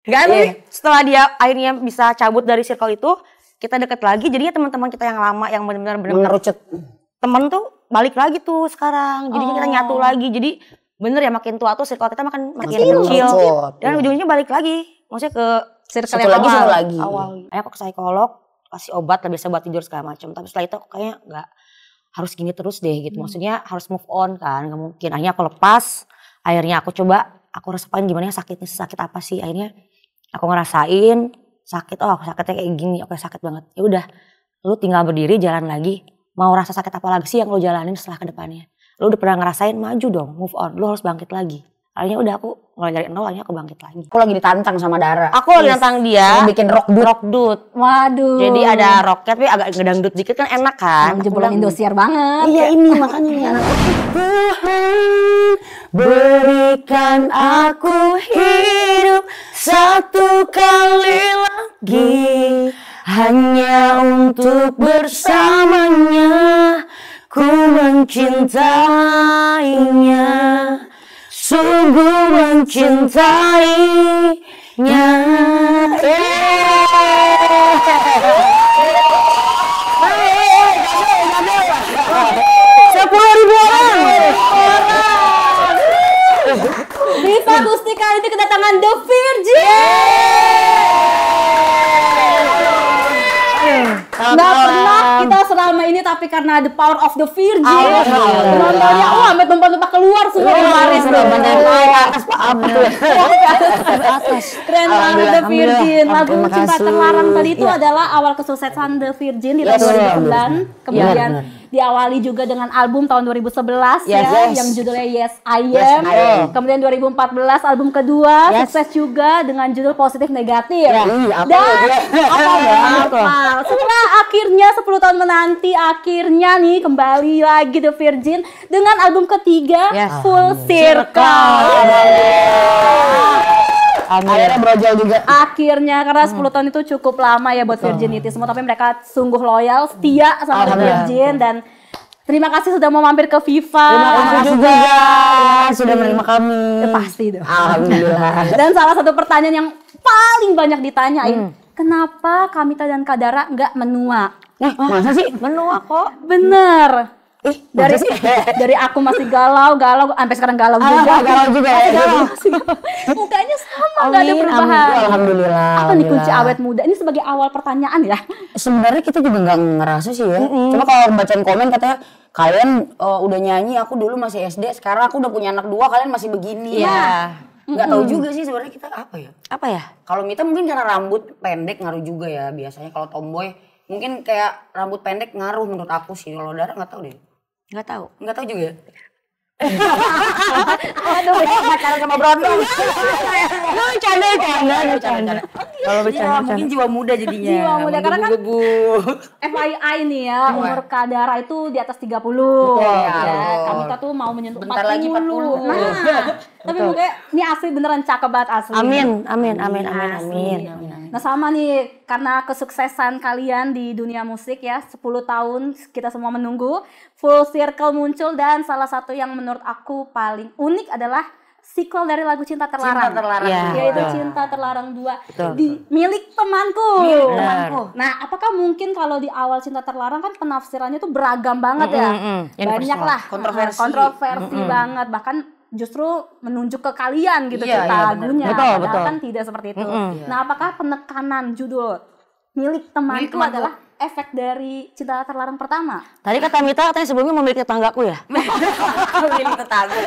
Enggak tapi Iya. setelah dia akhirnya bisa cabut dari circle itu, kita deket lagi. Jadinya teman-teman kita yang lama yang benar-benar benar-benar temen tuh balik lagi tuh sekarang. Jadinya kita Oh. nyatu lagi. Jadi bener ya makin tua tuh circle kita makin makin kecil. Dan iya. ujungnya balik lagi. Maksudnya ke Circle Satu yang lagi, awal. lagi. awal. Ayo aku ke psikolog, kasih obat biasa buat tidur segala macam. Tapi setelah itu aku kayaknya nggak harus gini terus deh gitu. Hmm. Maksudnya harus move on kan, nggak mungkin. Akhirnya aku lepas. Akhirnya aku coba, aku rasain gimana ya sakitnya, sakit apa sih. Akhirnya aku ngerasain sakit, oh aku sakitnya kayak gini, oke sakit banget. Ya udah, lu tinggal berdiri jalan lagi. Mau rasa sakit apa lagi sih yang lu jalanin setelah ke depannya? Lu udah pernah ngerasain, maju dong, move on. Lu harus bangkit lagi. Akhirnya udah aku mulai dari nol, akhirnya aku bangkit lagi. Aku lagi ditantang sama Dara. Aku lagi nantang dia, Mau bikin rock dude. rock dude. Waduh. Jadi ada roket tapi agak ngedangdut dikit kan enak kan. Jebolan Indosiar banget. Iya ini makanya nih anak. Tuhan berikan aku hidup satu kali lagi hanya untuk bersamanya ku mencintainya sungguh mencintainya. Sepuluh ribu orang. Diva Gusti kali ini kedatangan The Virgin. Ini tapi karena the power of the Virgin. Alhamdulillah. Nontonnya wah sampai tumpah-tumpah keluar semua di baris tuh. atas apa tuh? Keren banget The. Virgin. Lagu Cinta. Terlarang tadi itu adalah awal kesuksesan The Virgin di tahun Yes. 2009. Kemudian. Diawali juga dengan album tahun 2011 Yes, ya yes. yang judulnya Yes I Am. Yes, I Am. Kemudian 2014 album kedua Yes. sukses juga dengan judul Positif Negatif. Ya, iya, apa Dan ya? apa Bapak? Setelah akhirnya 10 tahun menanti akhirnya nih kembali lagi The Virgin dengan album ketiga Yes. Full Circle. Akhirnya brojol juga. Akhirnya karena 10 tahun itu cukup lama ya buat virginity semua tapi mereka sungguh loyal, setia sama. Virgin dan terima kasih sudah mau mampir ke Viva. Terima kasih juga. Terima kasih sudah menerima kami. Ya, pasti dong. Alhamdulillah. Dan salah satu pertanyaan yang paling banyak ditanyain, kenapa Kamita dan Kadara nggak menua? Nah, masa sih? Menua kok. Bener. Ih, Dari dari aku masih galau, galau sampai sekarang galau juga. Ah, galau juga ya. Galau. Mukanya sama, nggak ada perubahan. amin. Alhamdulillah. Apa nih kunci awet muda? Ini sebagai awal pertanyaan ya. Sebenarnya kita juga nggak ngerasa sih ya. Cuma kalau bacain komen katanya kalian eh, udah nyanyi, aku dulu masih SD, sekarang aku udah punya anak dua, kalian masih begini. Iya. Nggak tahu juga sih sebenarnya kita apa ya. Apa ya? Kalau Mita mungkin karena rambut pendek ngaruh juga ya biasanya. Kalau tomboy mungkin kayak rambut pendek ngaruh menurut aku sih. Kalau Dara nggak tahu deh. Nggak tahu. Nggak tahu juga. ya? Aduh, Pacaran sama Brondong. Lu bercanda, bercanda, bercanda. Kalau Iya, mungkin jiwa muda jadinya. Jiwa muda, karena kan-. FYI nih ya, umur Kadara itu di atas 30. Betul, ya. Kamita tuh mau menyentuh Bentar 40. lagi 40. Nah, tapi mungkin ini asli beneran cakep banget asli. Amin, amin, amin, amin, Asli. amin. Nah sama nih, karena kesuksesan kalian di dunia musik ya, 10 tahun kita semua menunggu, Full Circle muncul dan salah satu yang menurut aku paling unik adalah sequel dari lagu Cinta Terlarang. Cinta terlarang. Iya. Yaitu. Cinta Terlarang 2 Betul. di milik temanku. Milik temanku. Nah, apakah mungkin kalau di awal Cinta Terlarang kan penafsirannya tuh beragam banget ya? Mm, mm, mm. Universal. Banyak lah. Kontroversi. Kontroversi banget. Bahkan justru menunjuk ke kalian gitu Iya, cerita iya, benar. lagunya. Betul, Padahal betul. kan tidak seperti itu. Mm-mm. Nah, apakah penekanan judul milik temanku temanku. adalah efek dari Cinta Terlarang pertama? Tadi kata Mita katanya sebelumnya memiliki tetanggaku ya. Milik tetangga.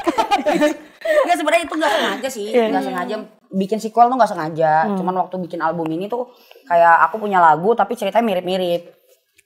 Enggak sebenarnya itu nggak sengaja sih, nggak sengaja bikin sequel tuh nggak sengaja. Cuman waktu bikin album ini tuh kayak aku punya lagu tapi ceritanya mirip-mirip.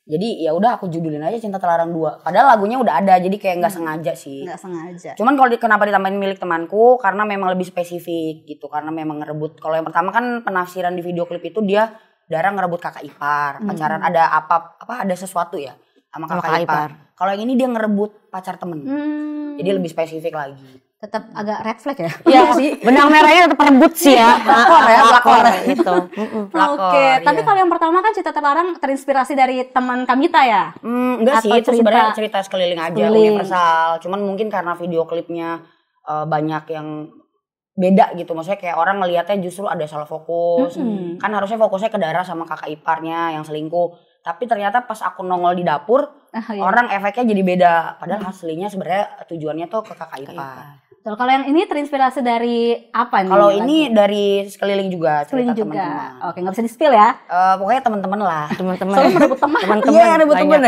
Jadi ya udah aku judulin aja Cinta Terlarang 2. Padahal lagunya udah ada jadi kayak nggak sengaja sih. Nggak sengaja. Cuman kalau di, kenapa ditambahin milik temanku karena memang lebih spesifik gitu karena memang ngerebut. Kalau yang pertama kan penafsiran di video klip itu dia Dara ngerebut kakak ipar, pacaran ada apa apa ada sesuatu ya sama Sama kakak, kakak ipar. ipar. Kalau yang ini dia ngerebut pacar temen. Hmm, Jadi lebih spesifik lagi. Tetap agak red flag ya. Iya sih. Benang merahnya tetap rebut sih ya. Pelakor ya, pelakor. itu. Pelakor, Oke, tapi iya. kalau yang pertama kan Cinta Terlarang terinspirasi dari teman Kamita ya? Hmm, enggak sih, Atau itu cerita- sebenarnya cerita sekeliling aja Sekeliling. universal. Cuman mungkin karena video klipnya eh, banyak yang beda gitu maksudnya kayak orang ngelihatnya justru ada salah fokus Mm-mm. kan harusnya fokusnya ke Dara sama kakak iparnya yang selingkuh tapi ternyata pas aku nongol di dapur Ah, iya. orang efeknya jadi beda padahal aslinya sebenarnya tujuannya tuh ke kakak ipar Betul. Kalau yang ini terinspirasi dari apa nih? kalau ini dari sekeliling juga Sekeliling juga. teman-teman Oke, nggak bisa di spill ya. Eh, pokoknya teman-teman lah Teman-teman. Soalnya merebut teman. Teman-teman. iya ada banyak. temen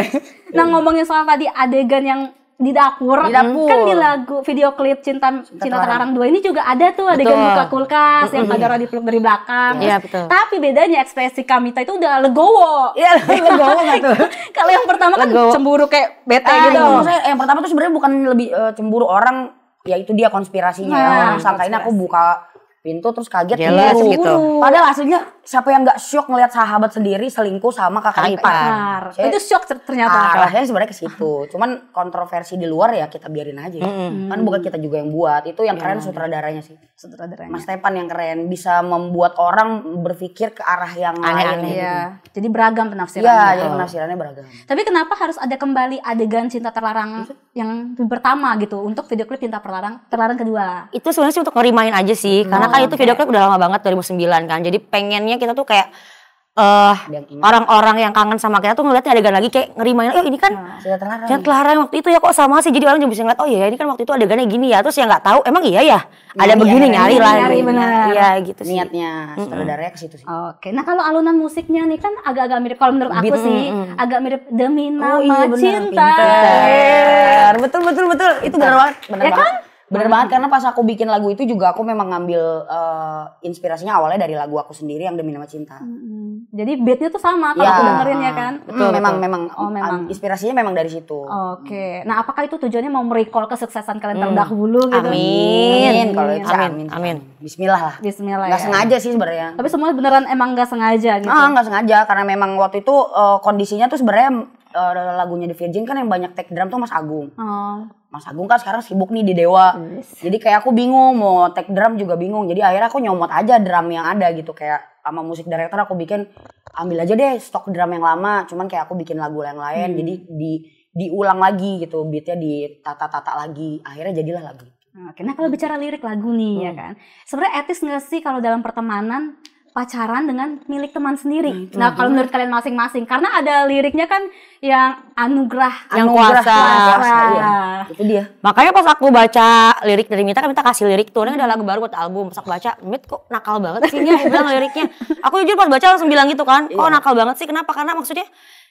Nah ngomongin soal tadi adegan yang di dapur, Di dapur. kan di lagu video klip Cinta Cinta, Terlarang 2 ini juga ada tuh adegan Betul. buka kulkas yang Kadara dipeluk dari belakang. Iya, betul. Tapi bedanya ekspresi Kamita itu udah legowo. iya legowo nggak tuh Kalau yang pertama kan Legowo. cemburu kayak bete Ah, gitu. iya, maksudnya yang pertama tuh sebenarnya bukan lebih eh, cemburu orang ya itu dia konspirasinya. Nah, sangkain aku buka pintu terus kaget Jelas cemburu. gitu. padahal aslinya siapa yang nggak shock ngelihat sahabat sendiri selingkuh sama kakak ipar Itu shock ter- ternyata. arahnya sebenarnya ke situ cuman kontroversi di luar ya kita biarin aja ya. kan bukan kita juga yang buat itu yang keren sutradaranya sih Sutradaranya. Mas Stepan yang keren bisa membuat orang berpikir ke arah yang Aneh-aneh. lain Iya. Jadi beragam penafsiran. Iya, jadi penafsirannya beragam. Tapi kenapa harus ada kembali adegan cinta terlarang yang pertama gitu untuk video klip cinta terlarang terlarang kedua? itu sebenarnya sih untuk ngerimain aja sih karena kan itu video klip udah lama banget 2009 kan jadi pengennya kita tuh kayak eh ingat. orang-orang yang kangen sama kita tuh ngeliatnya adegan lagi kayak ngerimain oh ini kan Sudah terlarang. Jangan telarang waktu itu ya kok sama sih jadi orang juga bisa ngeliat oh iya ini kan waktu itu adegannya gini ya terus yang nggak tahu emang iya ya ada Nyari, begini ya, nyari lah nyari, benar. iya gitu sih niatnya sutradaranya ke situ sih. Oke, nah kalau alunan musiknya nih kan agak-agak mirip kalau menurut aku Beat, sih mm, mm. agak mirip demi nama Oh iya, cinta. Betul betul betul. Itu benar banget. Benar Ya banget. Bener banget karena pas aku bikin lagu itu juga aku memang ngambil eh, inspirasinya awalnya dari lagu aku sendiri yang demi nama cinta. Mm, Jadi beatnya tuh sama kalau Ya. aku dengerin ya kan. Betul, memang memang Oh, memang. inspirasinya memang dari situ. Oke, nah apakah itu tujuannya mau merecall kesuksesan kalian terdahulu gitu? amin Amin kalau itu amin amin. amin Bismillah lah. Bismillah Nggak ya. sengaja sih sebenarnya. Tapi semua beneran emang nggak sengaja gitu. Ah, nggak sengaja karena memang waktu itu eh, kondisinya tuh sebenarnya eh, lagunya The Virgin kan yang banyak take drum tuh Mas Agung. Oh, Mas Agung kan sekarang sibuk nih di Dewa. Jadi kayak aku bingung mau take drum juga bingung. Jadi akhirnya aku nyomot aja drum yang ada gitu kayak sama musik director aku bikin ambil aja deh stok drum yang lama. Cuman kayak aku bikin lagu yang lain. Jadi di diulang lagi gitu beatnya ditata-tata lagi. Akhirnya jadilah lagu. Oke, nah kalau bicara lirik lagu nih ya kan, sebenarnya etis nggak sih kalau dalam pertemanan pacaran dengan milik teman sendiri? Nah, kalau menurut kalian masing-masing, karena ada liriknya kan yang anugerah, Yang Anugerah kuasa. kuasa, iya. Itu dia. makanya pas aku baca lirik dari Mita kan Mita kasih lirik tuh. Ini ada lagu baru buat album. Pas aku baca Mit kok nakal banget sih ini aku bilang liriknya. Aku jujur pas baca langsung bilang gitu kan kok nakal banget sih? Kenapa? Karena maksudnya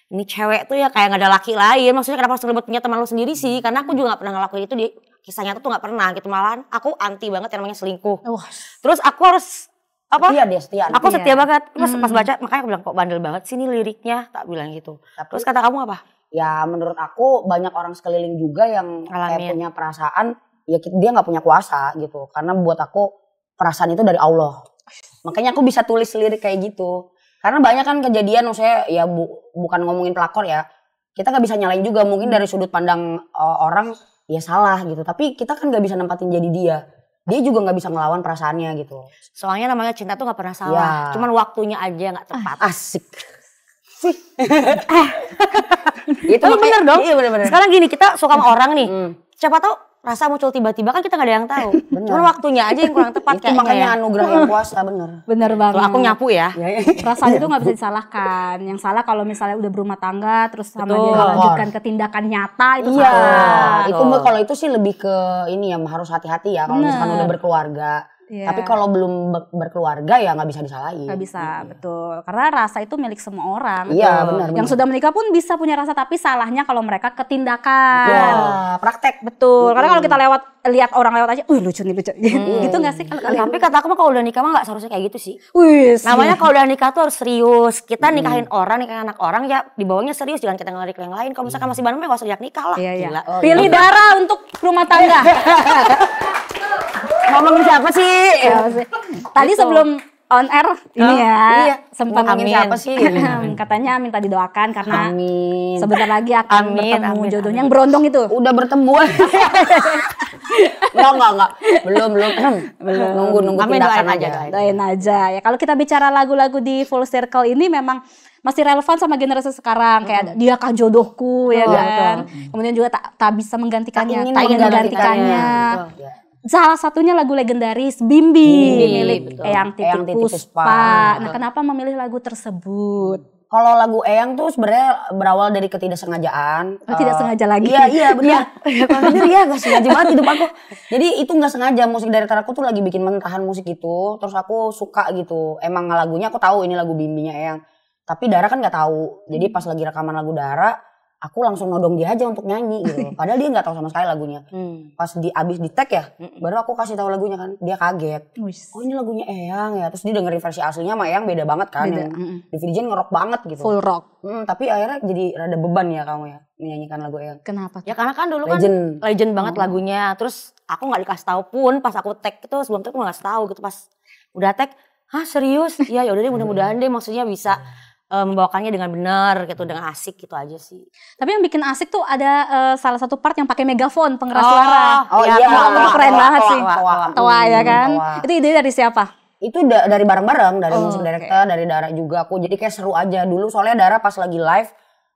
ini cewek tuh ya kayak gak ada laki lain. Maksudnya kenapa harus ngerebut punya teman lu sendiri sih? Karena aku juga gak pernah ngelakuin itu di kisah nyata tuh gak pernah gitu malahan. Aku anti banget yang namanya selingkuh. Wah, terus aku harus apa? Iya dia setia. aku Iya. setia banget. Pas, pas baca makanya aku bilang kok bandel banget sih ini liriknya? Tak bilang gitu. Tapi- terus kata kamu apa? ya menurut aku banyak orang sekeliling juga yang kayak Ngalamin. punya perasaan ya dia nggak punya kuasa gitu. Karena buat aku perasaan itu dari Allah. Makanya aku bisa tulis lirik kayak gitu. Karena banyak kan kejadian maksudnya ya bu- bukan ngomongin pelakor ya. Kita nggak bisa nyalain juga. Mungkin dari sudut pandang uh, orang ya salah gitu. Tapi kita kan nggak bisa nempatin jadi dia dia juga nggak bisa ngelawan perasaannya gitu soalnya namanya cinta tuh gak pernah salah Ya. cuman waktunya aja gak tepat asik itu Tapi makanya- bener dong. iya bener-bener Sekarang gini, kita suka sama orang nih. Hmm. Siapa tahu rasa muncul tiba-tiba kan kita nggak ada yang tahu. Cuman waktunya aja yang kurang tepat itu kayaknya makanya ya. anugerah yang kuasa bener bener banget. Tuh, aku nyapu ya. Perasaan itu nggak bisa disalahkan. Yang salah kalau misalnya udah berumah tangga, terus sama Betul. dia melanjutkan ke tindakan nyata itu Iya, salah. itu kalau itu sih lebih ke ini ya harus hati-hati ya kalau misalkan udah berkeluarga. Iya. Tapi kalau belum ber- berkeluarga ya nggak bisa disalahin. Nggak bisa, betul. Karena rasa itu milik semua orang. Iya, Betul. benar, Yang benar. sudah menikah pun bisa punya rasa, tapi salahnya kalau mereka ketindakan. Ya, praktek. Betul. Karena kalau kita lewat lihat orang lewat aja, wih lucu nih lucu. gitu nggak sih kalau kalian? Tapi kata aku mah kalau udah nikah mah nggak seharusnya kayak gitu sih. Wih, Namanya kalau udah nikah tuh harus serius. Kita nikahin orang, nikahin anak orang ya dibawanya serius. Jangan kita ngelirik yang lain. Kalau misalkan masih ya nggak usah nikah lah. Iya, iya. Gila. Oh, Pilih darah untuk rumah tangga. Ngomongin siapa sih? Sih? Tadi sebelum on air ini ya, Iya. sempat Ngomongin siapa sih? katanya minta didoakan karena Amin. sebentar lagi akan Amin, bertemu amin, jodohnya yang berondong itu. Udah bertemu. Enggak, enggak, enggak. Belum, belum. belum. Nunggu, nunggu Amin, tindakan doain aja. doain. Doain aja ya. Kalau kita bicara lagu-lagu di Full Circle ini memang masih relevan sama generasi sekarang kayak ada dia kah jodohku ya Betul, kan. Kemudian juga tak tak bisa menggantikannya, ingin tak ingin menggantikannya. menggantikannya. Betul, ya. Salah satunya lagu legendaris Bimbi, Bimbi, milik betul. Eyang Titik Eyang Titik Puspa. Puspa. Nah, kenapa memilih lagu tersebut? Kalau lagu Eyang tuh sebenarnya berawal dari ketidaksengajaan. Oh, tidak Eh, sengaja lagi. Iya, iya benar. Bener ya, gak sengaja banget hidup aku. Jadi itu gak sengaja musik dari aku tuh lagi bikin mentahan musik itu. Terus aku suka gitu. Emang lagunya aku tahu ini lagu bimbinya Eyang. Tapi Dara kan gak tahu. Jadi pas lagi rekaman lagu Dara, aku langsung nodong dia aja untuk nyanyi gitu. Padahal dia gak tahu sama sekali lagunya. Hmm. Pas di abis di tag ya, baru aku kasih tahu lagunya kan. Dia kaget. Oh ini lagunya Eyang ya. Terus dia dengerin versi aslinya sama Eyang beda banget kan. Beda, Yang di Virgin ngerok banget gitu. Full rock. Hmm, tapi akhirnya jadi rada beban ya kamu ya menyanyikan lagu Eyang. Kenapa? Ya karena kan dulu kan Legend. legend banget lagunya. Terus aku nggak dikasih tahu pun pas aku tag itu sebelum tag aku nggak tahu gitu pas udah tag, hah serius? Iya ya udah deh mudah-mudahan deh maksudnya bisa eh, membawakannya dengan benar gitu dengan asik gitu aja sih. Tapi yang bikin asik tuh ada eh, salah satu part yang pakai megafon pengeras Oh, suara. Oh Iya, iya, toa, itu keren toa, banget toa, sih. toa, ya Hmm, kan? toa. Itu ide dari siapa? Itu da- dari bareng-bareng, dari Oh, musik oke. director, dari Dara juga aku. Jadi kayak seru aja dulu. Soalnya Dara pas lagi live,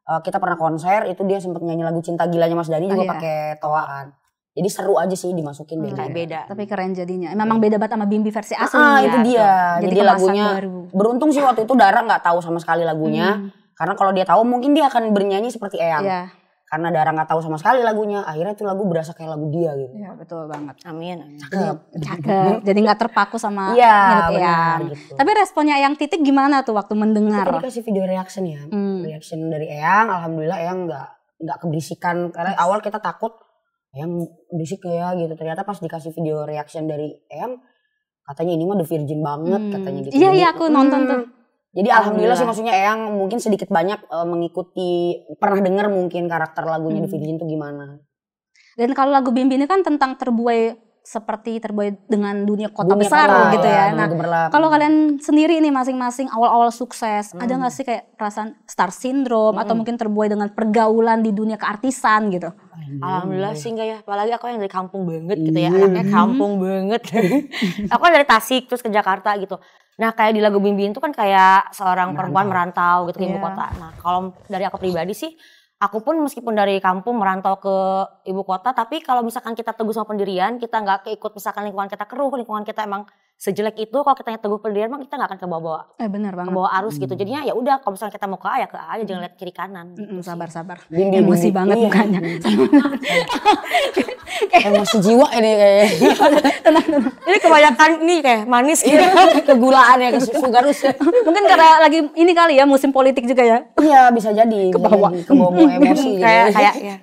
eh, kita pernah konser, itu dia sempet nyanyi lagu Cinta Gilanya Mas Dani Oh, juga iya. pakai toaan. Jadi seru aja sih dimasukin Hmm. Kayak beda. Tapi keren jadinya. Memang beda banget sama Bimbi versi asli. Ah, ya. itu dia. Jadi, Jadi, kemasan lagunya baru. beruntung sih waktu itu Dara nggak tahu sama sekali lagunya. Hmm. Karena kalau dia tahu mungkin dia akan bernyanyi seperti Eyang. Iya, Karena Dara nggak tahu sama sekali lagunya, akhirnya tuh lagu berasa kayak lagu dia gitu. iya betul banget. Amin. amin. Cakep. Cakep. Jadi nggak terpaku sama Iya, milik benar, Eyang. gitu. Tapi responnya Eyang Titik gimana tuh waktu mendengar? Kita dikasih video reaction ya. Hmm. Reaction dari Eyang, alhamdulillah Eyang nggak nggak keberisikan karena awal kita takut Eyang berisik ya gitu. Ternyata pas dikasih video reaction dari Eyang katanya ini mah the virgin banget Hmm. katanya gitu. Iya, iya, aku nonton tuh. Jadi alhamdulillah, sih Alhamdulillah. maksudnya Eyang mungkin sedikit banyak eh, mengikuti pernah dengar mungkin karakter lagunya Hmm. The Virgin tuh gimana. Dan kalau lagu Bimbi ini kan tentang terbuai seperti terbuai dengan dunia kota Dunia besar kota, gitu ya, ya. Nah, kalau kalian sendiri nih masing-masing awal-awal sukses, ada Hmm. nggak sih kayak perasaan star syndrome atau mungkin terbuai dengan pergaulan di dunia keartisan gitu? Alhamdulillah sih enggak ya. Apalagi aku yang dari kampung banget gitu ya. Iya. Anaknya kampung banget. aku dari Tasik terus ke Jakarta gitu. Nah kayak di lagu Bimbing itu kan kayak seorang perempuan merantau gitu ke ibu Iya. kota. Nah kalau dari aku pribadi sih, aku pun meskipun dari kampung merantau ke ibu kota, tapi kalau misalkan kita teguh sama pendirian, kita nggak keikut misalkan lingkungan kita keruh, lingkungan kita emang sejelek itu, kalau kita teguh pendirian, emang kita nggak akan ke bawah Eh benar ke banget. bawah arus gitu. Jadinya ya udah kalau misalkan kita mau ke A ya ke A aja, jangan lihat kiri kanan. Mm-mm, sabar-sabar. Bimbi, Emosi bimbi. banget Iya. mukanya. Emosi jiwa ini kayaknya. Ini kebanyakan nih kayak manis gitu. Iya, kegulaan ya, kesugarus ya. Mungkin karena lagi ini kali ya musim politik juga ya. Iya bisa jadi. Ke bawah. Ke bawah emosi gitu. kayak kayak ya.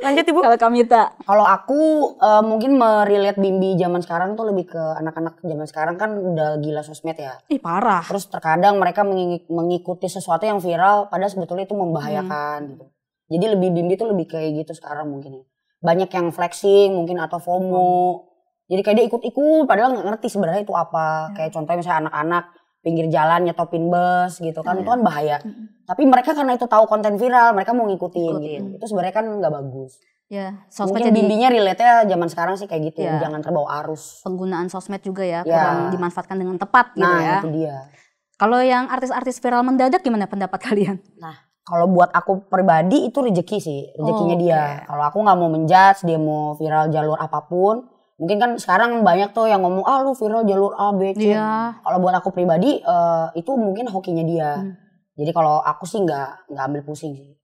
Lanjut Ibu. Kalau Kamita. Kalau aku eh, mungkin merelate Bimbi zaman sekarang tuh lebih ke anak-anak zaman sekarang kan udah gila sosmed ya. Ih parah. Terus terkadang mereka mengi- mengikuti sesuatu yang viral padahal sebetulnya itu membahayakan gitu. Jadi lebih Bimbi tuh lebih kayak gitu sekarang mungkin ya. Banyak yang flexing mungkin atau FOMO. Jadi kayak dia ikut-ikut padahal nggak ngerti sebenarnya itu apa. Kayak contohnya misalnya anak-anak pinggir jalan nyetopin bus gitu kan itu kan bahaya. Tapi mereka karena itu tahu konten viral, mereka mau ngikutin Ngikutin. gitu. Itu sebenarnya kan nggak bagus. Ya, sosmed Mungkin jadi bimbinya relate-nya zaman sekarang sih kayak gitu, Iya. jangan terbawa arus. penggunaan sosmed juga ya, Ya. kurang dimanfaatkan dengan tepat gitu Nah, ya. itu dia. Kalau yang artis-artis viral mendadak gimana pendapat kalian? Kalau buat aku pribadi itu rezeki sih, rezekinya Oh, dia. oke. Kalau aku nggak mau menjudge dia mau viral jalur apa pun, mungkin kan sekarang banyak tuh yang ngomong ah lu viral jalur A B C. Iya. Kalau buat aku pribadi eh, itu mungkin hokinya dia. Hmm. Jadi kalau aku sih nggak nggak ambil pusing sih.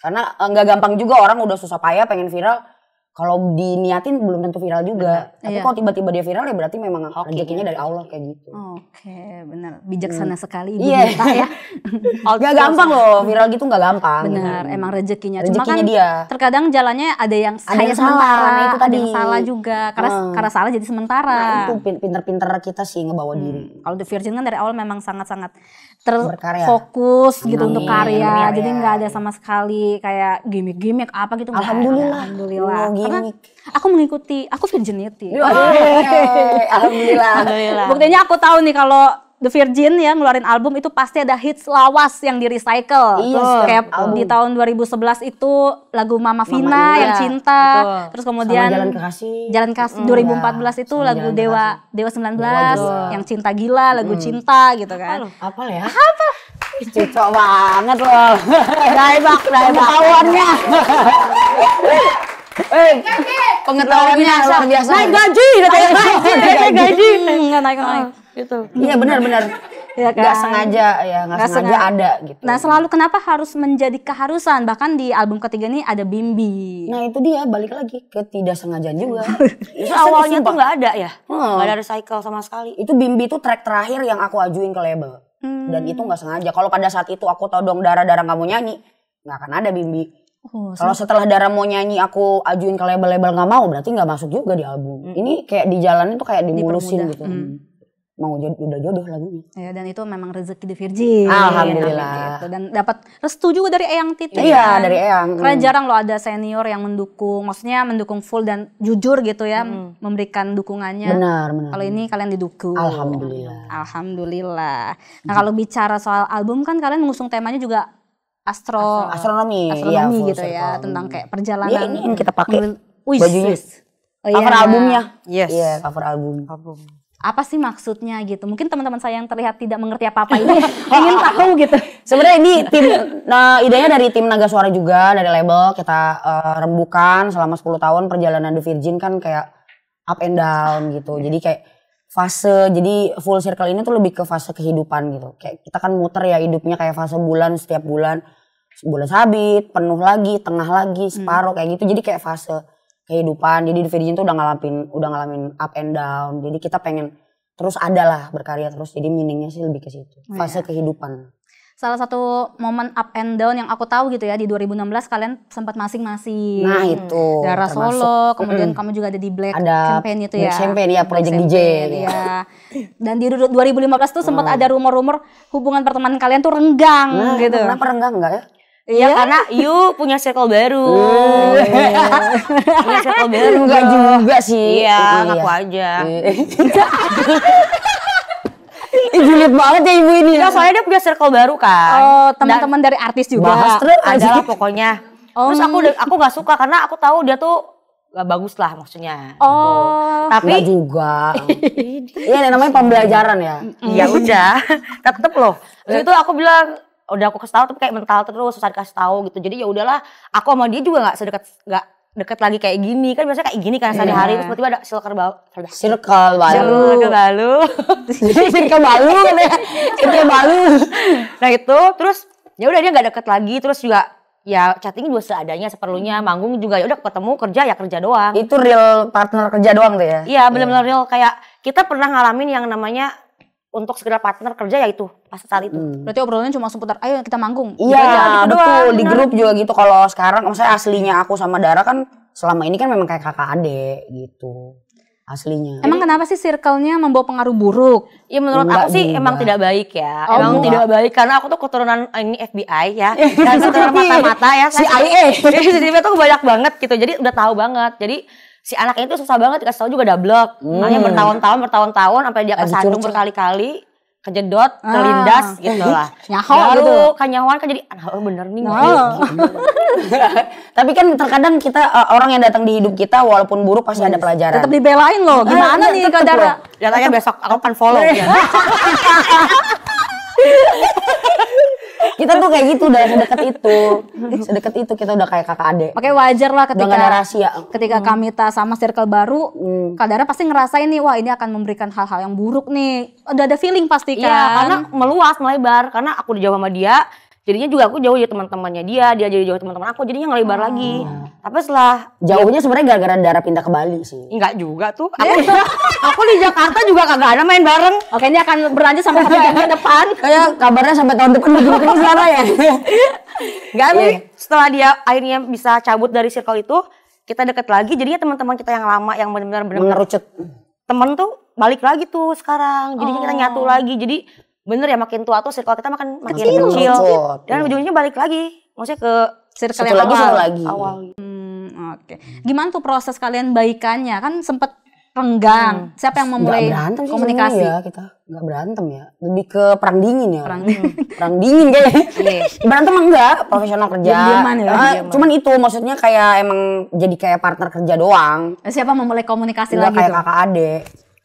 Karena eh, nggak gampang juga orang udah susah payah pengen viral. Kalau diniatin belum tentu viral juga. Tapi Iya. kalau tiba-tiba dia viral ya berarti memang Hokinya rezekinya dari Allah kayak gitu. Oke, benar. Bijaksana sekali Ibu Iya. Dita ya. Gak gampang loh, viral gitu gak gampang. Benar, gitu. emang rezekinya. Cuma Rezekinya kan dia. terkadang jalannya ada yang Ada hanya yang sementara, salah, itu ada tadi. yang salah juga. Karena Hmm. karena salah jadi sementara. Nah itu pin- pinter-pinter kita sih ngebawa diri. Hmm. Kalau The Virgin kan dari awal memang sangat-sangat. Terfokus gitu Amin, untuk karya. amin, Jadi nggak ada sama sekali kayak gimmick-gimmick apa gitu. nggak ada. Alhamdulillah. Alhamdulillah. Oh, Karena aku mengikuti, aku Virginity. Yeay, Alhamdulillah. Alhamdulillah. Buktinya aku tahu nih kalau The Virgin ya ngeluarin album itu pasti ada hits lawas yang di recycle. Iya, Terus setiap kayak album. di tahun 2011 itu lagu Mama Vina Ina, yang iya, cinta. betul. Terus Sama kemudian Jalan Kekasih. Jalan Kasih Mm, 2014 ya, itu sama lagu Jalan Dewa Kekasih. Dewa 19 Dewa yang cinta gila, lagu Mm. cinta gitu kan. Apa ya? Apa? Cocok banget loh. Daibak, daibak. Kawannya. Eh, Pengetahuannya luar biasa. Naik gaji, katanya gaji, naik gaji. Nggak naik naik. Gitu. Iya benar-benar. Iya kan? Nggak sengaja ya, nggak Nggak sengaja sengaja. ada gitu. Nah selalu kenapa harus menjadi keharusan? Bahkan di album ketiga ini ada Bimbi. Nah itu dia balik lagi ke tidak sengajaan juga. Itu awalnya tuh nggak ada ya, Hmm. nggak ada recycle sama sekali. itu Bimbi itu track terakhir yang aku ajuin ke label. Hmm. Dan itu nggak sengaja. Kalau pada saat itu aku tahu dong darah-darah mau nyanyi, nggak akan ada Bimbi. Oh, Kalau setelah darah mau nyanyi aku ajuin ke label-label nggak mau, berarti nggak masuk juga di album. Ini kayak di jalanin tuh kayak dimulusin Dipermudah. gitu. Mau jod- udah jodoh lagunya. Ya, dan itu memang rezeki di Virgin. Alhamdulillah. Gitu. Dan dapat restu juga dari Eyang Titi. Iya kan? dari Eyang. Karena jarang loh ada senior yang mendukung, maksudnya mendukung full dan jujur gitu ya, memberikan dukungannya. Benar benar. Kalau ini kalian didukung. Alhamdulillah. Alhamdulillah. Nah kalau bicara soal album kan kalian mengusung temanya juga astro, Astronomi, astronomi iya, full gitu ya, circle. tentang kayak perjalanan. Iya, ini yang kita pakai Wih, bajunya. Oh, iya. Cover albumnya. Yes. Iya cover album. Apa sih maksudnya gitu? Mungkin teman-teman saya yang terlihat tidak mengerti apa-apa ini ingin tahu gitu. Sebenarnya ini tim, nah idenya dari tim Naga Suara juga dari label kita eh, rembukan selama 10 tahun perjalanan The Virgin kan kayak up and down gitu. Jadi kayak fase, jadi full circle ini tuh lebih ke fase kehidupan gitu. Kayak kita kan muter ya hidupnya kayak fase bulan setiap bulan. Bulan sabit, penuh lagi, tengah lagi, separuh kayak gitu. Jadi kayak fase kehidupan. Jadi Virgin tuh udah ngalamin, udah ngalamin up and down. Jadi kita pengen terus ada lah berkarya terus. Jadi meaningnya sih lebih ke situ. Fase kehidupan. Salah satu momen up and down yang aku tahu gitu ya di 2016 kalian sempat masing-masing. Nah itu Darah termasuk Solo, kemudian kamu juga ada di Black Ada Campaign itu Black ya. Campaign, ya, Black Project DJ, ya. ya. Dan di du- 2015 tuh sempat ada rumor-rumor hubungan pertemanan kalian tuh renggang Nah, gitu. Kenapa renggang enggak ya? Iya karena you punya circle baru. punya circle baru. Enggak juga sih. Iya, ngaku aja. Julid banget ya ibu ini. Iya, soalnya dia punya circle baru kan. Oh, teman-teman dari artis juga. Bahas terus. Adalah pokoknya. Terus aku udah- aku nggak suka karena aku tahu dia tuh gak bagus lah maksudnya. Oh, Enggak Tapi juga. Iya namanya pembelajaran ya. ya udah, tetep loh. Terus itu aku bilang udah aku kasih tahu tapi kayak mental terus susah dikasih tahu gitu. Jadi ya udahlah, aku sama dia juga nggak sedekat nggak deket lagi kayak gini kan biasanya kayak gini kan sehari-hari terus tiba-tiba ada circle baru. Circle baru. Circle baru. Circle baru. Circle baru. nah itu terus ya udah dia nggak deket lagi terus juga ya chatting juga seadanya seperlunya manggung juga ya udah ketemu kerja ya kerja doang. Itu real partner kerja doang tuh ya. Iya benar-benar real kayak kita pernah ngalamin yang namanya untuk sekedar partner kerja ya itu pas saat itu. berarti obrolannya cuma seputar ayo kita manggung. Iya, gitu betul. doang, Di grup juga gitu. Kalau sekarang, maksudnya aslinya aku sama Dara kan selama ini kan memang kayak kakak adik gitu. Aslinya. Emang kenapa sih circle-nya membawa pengaruh buruk? Ya menurut Enggak aku sih juga. emang tidak baik ya. Oh, emang enggak. tidak baik karena aku tuh keturunan eh, ini FBI ya. Dan keturunan mata-mata ya. CIA. Jadi CCTV tuh banyak banget gitu. Jadi udah tahu banget. Jadi si anaknya itu susah banget dikasih tahu juga double. Makanya bertahun-tahun bertahun-tahun sampai dia kesandung berkali-kali kejedot, Ah. kelindas gitu lah. Nyaho Baru gitu. kanyahoan kan jadi ah oh, bener nih. Oh. Tapi kan terkadang kita uh, orang yang datang di hidup kita walaupun buruk pasti ada pelajaran. Tetap dibelain loh. Gimana Ah, nih tetep Kak Dara? loh. Datanya besok aku kan follow ya. Kita tuh kayak gitu udah sedekat itu. Sedekat itu kita udah kayak kakak adik. Makanya wajar lah ketika ada rahasia. ketika Kamita sama circle baru, Hmm. Kak Dara pasti ngerasain nih, wah ini akan memberikan hal-hal yang buruk nih. Udah ada feeling pasti kan? Iya, karena meluas, melebar. Karena aku udah jauh sama dia, jadinya juga aku jauh dari teman-temannya dia, dia jadi jauh teman-teman aku, jadinya ngelebar lagi. Tapi setelah Jauhnya sebenarnya gara-gara Dara pindah ke Bali sih. enggak juga tuh. Aku aku di Jakarta juga kagak ada main bareng. Oke, ini akan berlanjut sampai ke depan. Kayak kabarnya sampai tahun depan begini terus Dara ya. Enggak, tapi setelah dia akhirnya bisa cabut dari circle itu, kita deket lagi. Jadinya teman-teman kita yang lama yang benar-benar benar-benar temen tuh balik lagi tuh sekarang. Jadinya kita nyatu lagi. Jadi bener ya makin tua tuh circle kita makin makin Kecil. kecil. Dan ujungnya balik lagi. Maksudnya ke Circle yang lagi, awal. lagi. awal. Hmm, oke. Gimana tuh proses kalian baikannya? Kan sempet renggang. Siapa yang memulai Nggak berantem sih komunikasi? ya kita. Nggak berantem ya. Lebih ke perang dingin ya. Perang dingin. perang dingin kayaknya. berantem mah enggak, profesional kerja. Diam-diaman ya, diam-diaman. cuman itu maksudnya kayak emang jadi kayak partner kerja doang. Siapa memulai komunikasi Enggak lagi kayak tuh? kakak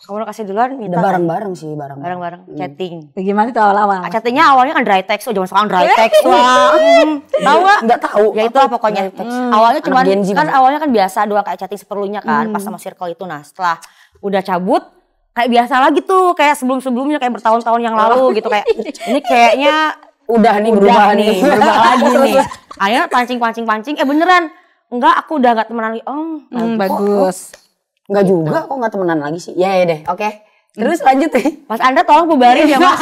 adik. Komunikasi duluan Udah minta bareng-bareng sih, bareng. bareng-bareng Hmm. chatting. Bagaimana tuh awal-awal? Ah, Chattingnya awalnya kan dry text tuh, zaman sekarang dry text wah. Hmm, Tahu nggak? Enggak tahu. Ya itu lah pokoknya. Dry text. Hmm, Awalnya cuman Z kan awalnya kan biasa dua kayak chatting seperlunya kan pas sama circle itu. Nah, setelah udah cabut kayak biasa lagi tuh kayak sebelum-sebelumnya kayak bertahun-tahun yang lalu gitu kayak ini kayaknya Udah nih udah berubah nih, nih. berubah lagi nih. Akhirnya pancing-pancing-pancing eh beneran enggak aku udah nggak temenan lagi. Oh, Hmm, bagus. Enggak juga, kok enggak temenan lagi sih? Ya ya deh, oke. Terus lanjut deh. Mas Anda tolong bubarin ya Mas.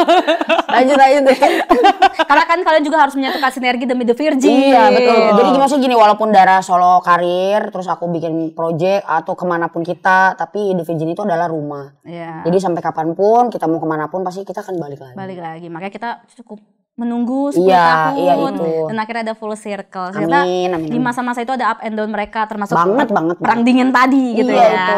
lanjut lanjut deh. Karena kan kalian juga harus menyatukan sinergi demi The Virgin. Iya betul. Jadi gimana sih gini, walaupun darah solo karir, terus aku bikin project atau ke mana pun kita, tapi The Virgin itu adalah rumah. Iya. Jadi sampai kapan pun kita mau ke mana pun pasti kita akan balik lagi. balik lagi. Makanya kita cukup menunggu 10 Iya, tahun iya itu. dan akhirnya ada full circle. Ternyata Amin, amin. di amin. masa-masa itu ada up and down mereka termasuk Banget, banget, perang dingin tadi gitu iya, ya. itu.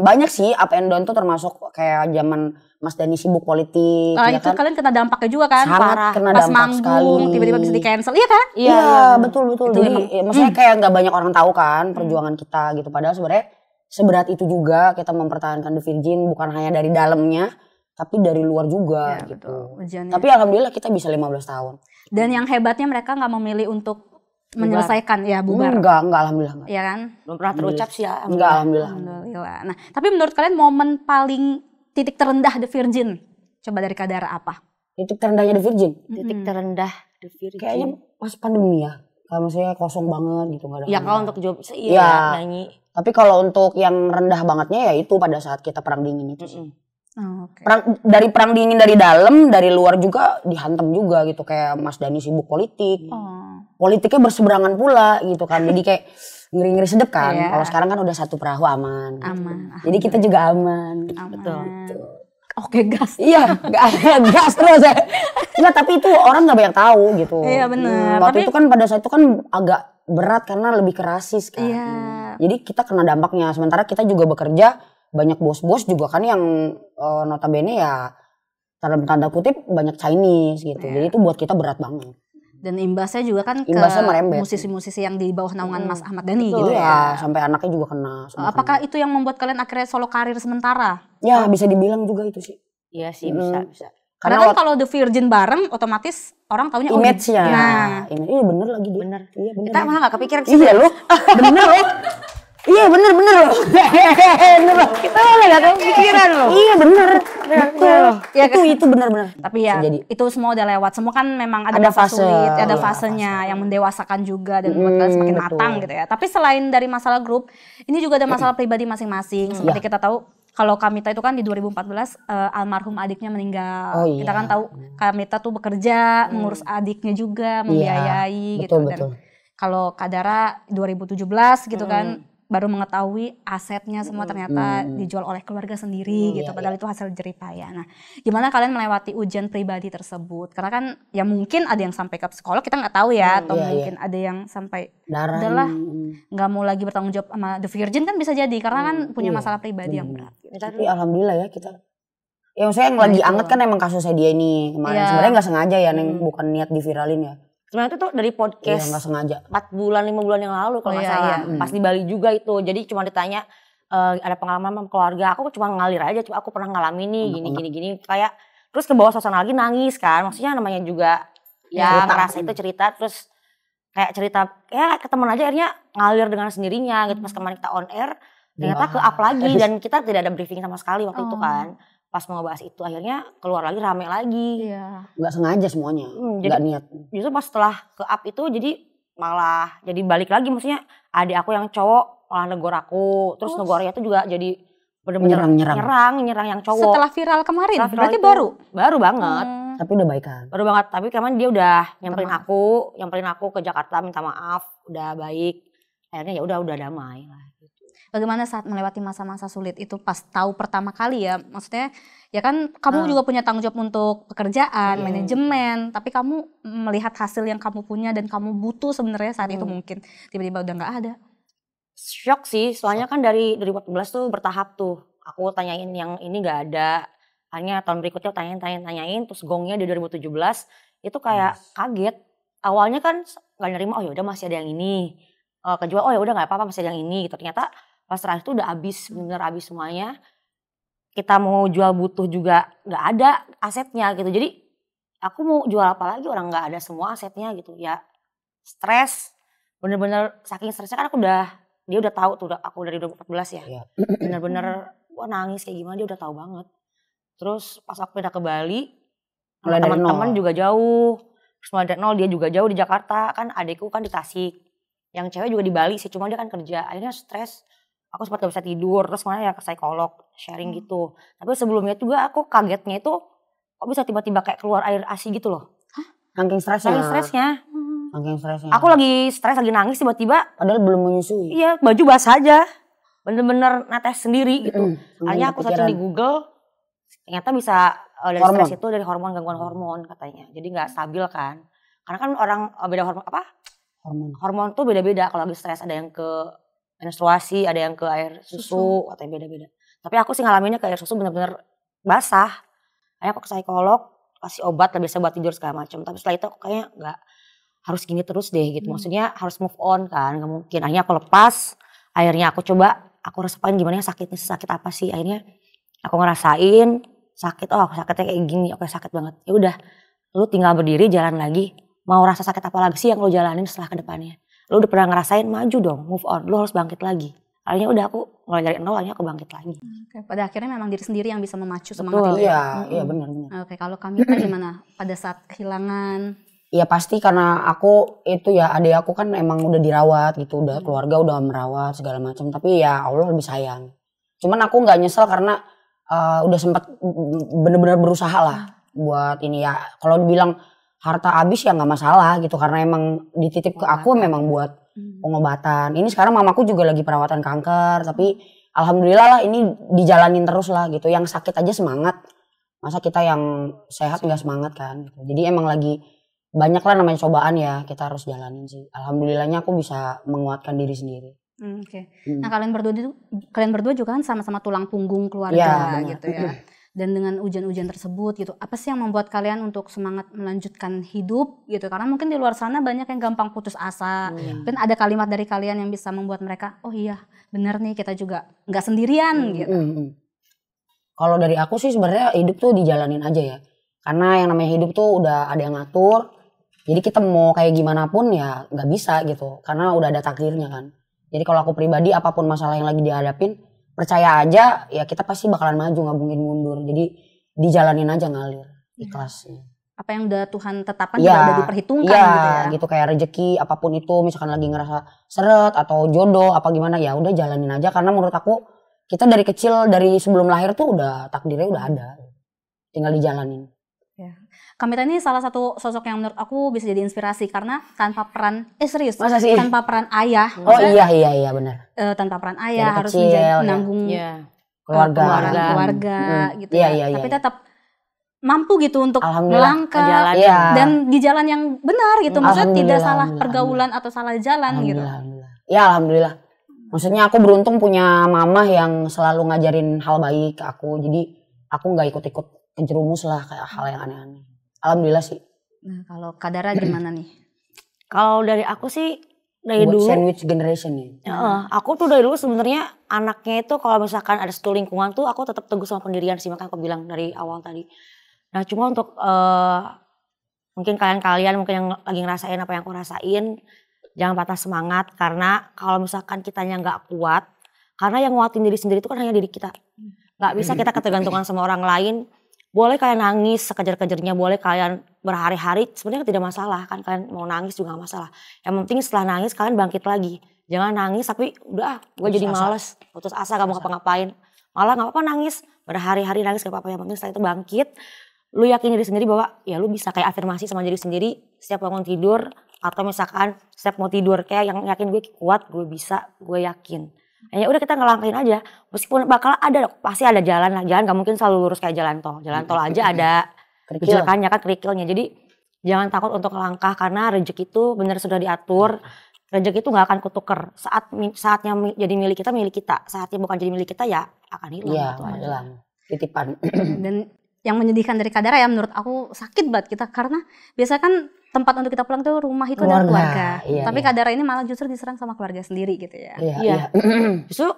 Banyak sih up and down tuh termasuk kayak zaman Mas Dani sibuk politik, Ah, ya itu kan? kalian kena dampaknya juga kan? Sangat Parah. kena Pas dampak manggung sekali. tiba-tiba bisa di cancel. Iya kan? Iya, betul betul. Itu Jadi emang- ya, maksudnya kayak nggak banyak orang tahu kan perjuangan kita gitu. Padahal sebenarnya seberat itu juga kita mempertahankan The Virgin bukan hanya dari dalamnya, tapi dari luar juga Iya, gitu. Ujiannya. Tapi alhamdulillah kita bisa 15 tahun. Dan yang hebatnya mereka nggak memilih untuk menyelesaikan ya bubar. Enggak, enggak alhamdulillah enggak. Iya kan? Belum pernah terucap sih ya. Enggak alhamdulillah. Alhamdulillah. Nah, tapi menurut kalian momen paling titik terendah The Virgin? Coba dari Kadara apa? Titik terendahnya The Virgin. Titik terendah The Virgin. Kayaknya pas pandemi ya. Kalau maksudnya kosong banget gitu enggak ada. ya kalau untuk job iya Iya. nyanyi. Tapi kalau untuk yang rendah bangetnya ya itu pada saat kita perang dingin itu sih. Oh, Oke. Perang, dari perang dingin dari dalam, dari luar juga dihantam juga gitu kayak Mas Dani sibuk politik. Oh. politiknya berseberangan pula gitu kan. Jadi kayak ngeri-ngeri sedep kan. Iya. Kalau sekarang kan udah satu perahu aman. gitu. Aman. Jadi kita juga aman. Aman. Betul. Oke, gas. Iya, gas terus ya. Nggak, tapi itu orang nggak banyak tahu gitu. Iya, bener. Hmm, waktu Tapi- itu kan pada saat itu kan agak berat karena lebih ke rasis kan. Iya. Jadi kita kena dampaknya. Sementara kita juga bekerja banyak bos-bos juga kan yang eh, notabene ya dalam tanda kutip banyak Chinese gitu. Iya. Jadi itu buat kita berat banget. Dan imbasnya juga kan ke Imbasnya merembet. musisi-musisi yang di bawah naungan Mas Ahmad Dhani Gitu gitu ya, ya. sampai anaknya juga kena. semua Apakah itu yang membuat kalian akhirnya solo karir sementara? Ya bisa dibilang juga itu sih. Iya sih bisa Mm. bisa. Karena, Karena kan kalau The Virgin bareng otomatis orang taunya oh, image-nya. Nah, Image- Iya bener lagi dia. Bener. Iya bener. Kita malah gak kepikiran sih. Iya loh. bener loh. Iya bener bener loh. bener loh. Kita malah gak kepikiran loh. Iya bener. Betul. Iya, itu itu bener bener. tapi ya jadi. itu semua udah lewat. Semua kan memang ada, Ada fase. sulit, ada Iya, fasenya yang mendewasakan juga dan membuat kalian semakin betul. matang gitu ya. Tapi selain dari masalah grup, ini juga ada masalah pribadi masing-masing. Seperti Iya. kita tahu kalau Kamita itu kan di 2014 eh, almarhum adiknya meninggal. Oh, Kita iya. kan tahu Kamita tuh bekerja, mengurus adiknya juga, membiayai gitu betul dan betul. kalau Kadara 2017 gitu Hmm. kan baru mengetahui asetnya semua ternyata Hmm. dijual oleh keluarga sendiri Hmm, gitu iya, padahal itu hasil jeripaya. Nah, gimana kalian melewati ujian pribadi tersebut? Karena kan ya mungkin ada yang sampai ke psikolog kita nggak tahu ya atau iya, iya. mungkin ada yang sampai Darah. Udahlah. hmm. nggak mau lagi bertanggung jawab sama The Virgin kan bisa jadi karena kan punya iya, masalah pribadi yang benar. berat. Tapi alhamdulillah ya kita. Ya maksudnya yang Nah, lagi itu. anget kan emang kasusnya dia ini kemarin. Iya. Sebenarnya nggak sengaja ya, neng Hmm. bukan niat diviralin ya. Sebenarnya itu tuh dari Iya podcast nggak sengaja. 4 bulan 5 bulan yang lalu kalau Oh, nggak iya, salah. iya. Pas di Bali juga itu. Jadi cuma ditanya eh, ada pengalaman sama keluarga. Aku cuma ngalir aja. Cuma aku pernah ngalamin nih gini gini gini kayak terus ke bawah suasana lagi nangis kan. Maksudnya namanya juga ya Cerita. ngerasa itu cerita terus kayak cerita ya ke teman aja akhirnya ngalir dengan sendirinya gitu pas kemarin kita on air ternyata ke up lagi dan kita tidak ada briefing sama sekali waktu itu Oh. kan pas mau ngebahas itu akhirnya keluar lagi rame lagi Iya. Nggak sengaja semuanya. Hmm, Nggak jadi niat. justru pas setelah ke up itu jadi malah jadi balik lagi maksudnya adik aku yang cowok malah negor aku terus Oh. negornya itu juga jadi bener-bener Nyerang-nyerang. nyerang nyerang yang cowok Setelah viral kemarin, Setelah viral berarti itu baru. baru banget Hmm. Tapi udah baikan. baru banget tapi kemarin dia udah nyamperin aku nyamperin aku ke Jakarta minta maaf udah baik akhirnya ya udah udah damai lah Bagaimana saat melewati masa-masa sulit itu pas tahu pertama kali ya? Maksudnya ya kan kamu Ah. juga punya tanggung jawab untuk pekerjaan, Hmm. manajemen, tapi kamu melihat hasil yang kamu punya dan kamu butuh sebenarnya saat itu Hmm. mungkin tiba-tiba udah nggak ada. shock sih soalnya kan dari 2014 tuh bertahap tuh aku tanyain yang ini nggak ada hanya tahun berikutnya tanyain tanyain tanyain terus gongnya di 2017 itu kayak kaget awalnya kan nggak nerima oh ya udah masih ada yang ini Eh, kejual oh ya udah nggak apa-apa masih ada yang ini gitu ternyata pas terakhir itu udah habis bener habis semuanya. Kita mau jual butuh juga nggak ada asetnya gitu. Jadi aku mau jual apa lagi? Orang nggak ada semua asetnya gitu. Ya stres bener-bener saking stresnya kan aku udah dia udah tahu tuh aku dari 2014 ya. Iya. bener-bener wah nangis kayak gimana dia udah tahu banget. Terus pas aku pindah ke Bali teman-teman juga jauh. Terus mulai dari nol dia juga jauh di Jakarta. Kan adikku kan di Tasik. Yang cewek juga di Bali sih cuma dia kan kerja. Akhirnya stres aku sempat gak bisa tidur terus mana ya ke psikolog sharing Hmm. gitu tapi sebelumnya juga aku kagetnya itu kok bisa tiba-tiba kayak keluar air asi gitu loh Saking stresnya. saking stresnya Saking stresnya. aku lagi stres lagi nangis tiba-tiba padahal belum menyusui. iya baju basah aja bener-bener netes sendiri gitu Mm, Akhirnya aku searching di Google, ternyata bisa eh, dari Hormon. stres itu dari hormon gangguan hormon katanya. Jadi nggak stabil kan. Karena kan orang eh, beda hormon apa? hormon. Hormon tuh beda-beda. Kalau lagi stres ada yang ke menstruasi, ada yang ke air susu, atau yang beda-beda. Tapi aku sih ngalaminnya ke air susu bener-bener basah. Akhirnya aku ke psikolog, kasih obat, lah biasa obat tidur segala macam. Tapi setelah itu aku kayaknya nggak harus gini terus deh gitu. Hmm. Maksudnya harus move on kan, nggak mungkin. Akhirnya aku lepas, akhirnya aku coba, aku rasain gimana ya sakitnya, sakit apa sih. Akhirnya aku ngerasain sakit, oh aku sakitnya kayak gini, oke sakit banget. Ya udah, lu tinggal berdiri jalan lagi. Mau rasa sakit apa lagi sih yang lu jalanin setelah ke depannya? Lu udah pernah ngerasain, maju dong, move on. Lu harus bangkit lagi. Akhirnya udah aku mulai dari nol, akhirnya aku bangkit lagi. Oke, pada akhirnya memang diri sendiri yang bisa memacu Betul. semangat itu. ya? Iya, Mm-mm. iya benar benar. Oke, kalau Kamita gimana pada saat kehilangan? Iya pasti karena aku itu ya adik aku kan emang udah dirawat gitu, udah keluarga udah merawat segala macam. Tapi ya Allah lebih sayang. Cuman aku nggak nyesel karena eh, udah sempat bener-bener berusaha lah buat ini ya. Kalau dibilang harta habis ya nggak masalah gitu karena emang dititip ke aku memang buat pengobatan. Ini sekarang mamaku juga lagi perawatan kanker, tapi alhamdulillah lah ini dijalanin terus lah gitu. Yang sakit aja semangat, masa kita yang sehat nggak semangat kan? Gitu. Jadi emang lagi banyak lah namanya cobaan ya kita harus jalanin sih. Alhamdulillahnya aku bisa menguatkan diri sendiri. Hmm, Oke. Hmm. Nah kalian berdua itu kalian berdua juga kan sama-sama tulang punggung keluarga benar. gitu ya. Dan dengan ujian-ujian tersebut gitu, apa sih yang membuat kalian untuk semangat melanjutkan hidup gitu? Karena mungkin di luar sana banyak yang gampang putus asa. Hmm. Mungkin ada kalimat dari kalian yang bisa membuat mereka, oh iya benar nih kita juga nggak sendirian gitu. Mm, mm. Kalau dari aku sih sebenarnya hidup tuh dijalanin aja ya. Karena yang namanya hidup tuh udah ada yang ngatur. Jadi kita mau kayak gimana pun ya nggak bisa gitu. Karena udah ada takdirnya kan. Jadi kalau aku pribadi apa pun masalah yang lagi dihadapin, percaya aja ya kita pasti bakalan maju nggak mungkin mundur. Jadi dijalanin aja ngalir ikhlas. Apa yang udah Tuhan tetapkan juga udah diperhitungkan Iya gitu ya. gitu kayak rezeki apa pun itu misalkan lagi ngerasa seret atau jodoh apa gimana ya udah jalanin aja karena menurut aku kita dari kecil dari sebelum lahir tuh udah takdirnya udah ada tinggal dijalanin Kamita ini salah satu sosok yang menurut aku bisa jadi inspirasi karena tanpa peran eh serius masa sih tanpa peran ayah oh iya iya iya benar eh, tanpa peran ayah Dari harus kecil, menjadi ya. menanggung Iya. keluarga keluarga, Hmm. keluarga Hmm. gitu Iya, ya. iya, iya, Tapi tetap mampu gitu untuk melangkah ke jalan. Iya. dan di jalan yang benar gitu. Maksudnya tidak salah pergaulan atau salah jalan gitu. ya alhamdulillah maksudnya aku beruntung punya mama yang selalu ngajarin hal baik ke aku jadi aku nggak ikut-ikut kejerumus lah kayak hal yang aneh-aneh alhamdulillah sih Nah, kalau Kadara gimana nih? Kalau dari aku sih dari buat dulu sandwich generation ya Heeh, aku tuh dari dulu sebenarnya anaknya itu kalau misalkan ada satu lingkungan tuh aku tetap teguh sama pendirian sih makanya aku bilang dari awal tadi. Nah cuma untuk eh, mungkin kalian-kalian mungkin yang lagi ngerasain apa yang aku rasain, jangan patah semangat karena kalau misalkan kitanya nggak kuat, karena yang nguatin diri sendiri itu kan hanya diri kita. Nggak bisa kita ketergantungan sama orang lain. Boleh kalian nangis sekejar-kejarnya, boleh kalian berhari-hari, sebenarnya tidak masalah kan kalian mau nangis juga nggak masalah. Yang penting setelah nangis kalian bangkit lagi. Jangan nangis tapi udah gue Putus jadi asa. males, putus asa gak mau ngapa-ngapain. Malah gak apa-apa nangis, berhari-hari nangis gak apa-apa. Yang penting setelah itu bangkit, lu yakin diri sendiri bahwa ya lu bisa kayak afirmasi sama diri sendiri setiap bangun tidur atau misalkan setiap mau tidur kayak yang yakin gue kuat, gue bisa, gue yakin. Ya udah kita ngelangkain aja. Meskipun bakal ada pasti ada jalan lah. Jalan gak mungkin selalu lurus kayak jalan tol. Jalan tol aja ada kerikil kecelakannya kan kerikilnya. Jadi jangan takut untuk melangkah karena rezeki itu benar sudah diatur. Rezeki itu nggak akan kutuker. Saat saatnya jadi milik kita milik kita. Saatnya bukan jadi milik kita ya akan hilang. iya gitu hilang titipan Dan yang menyedihkan dari Kadara ya menurut aku sakit banget kita karena biasa kan tempat untuk kita pulang tuh rumah itu adalah Keluarga, keluarga. iya, Tapi iya. Kadara ini malah justru diserang sama keluarga sendiri gitu ya. iya Iya. iya Justru